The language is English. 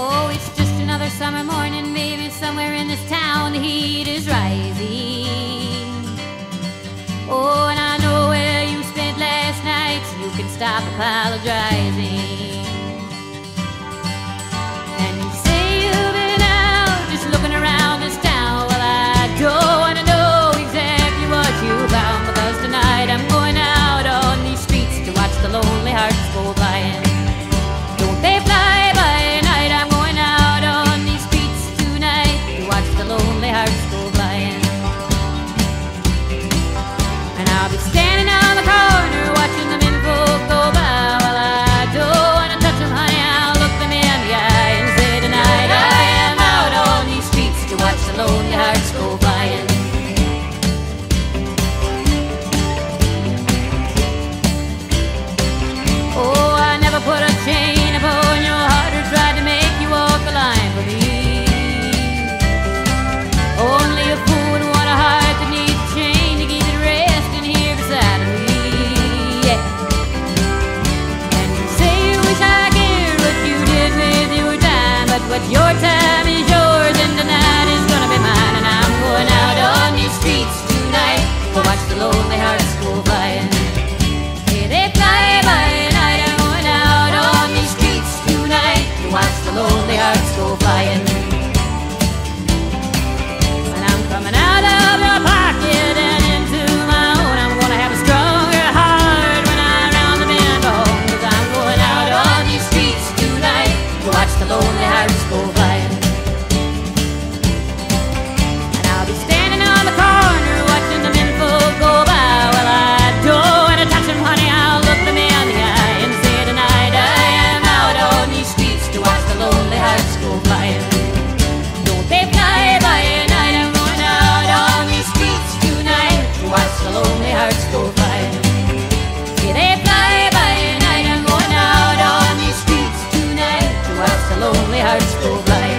Oh, it's just another summer morning, baby. Somewhere in this town, the heat is rising. Oh, and I know where you spent last night, so you can stop apologizing. known how to go Only hearts go blind.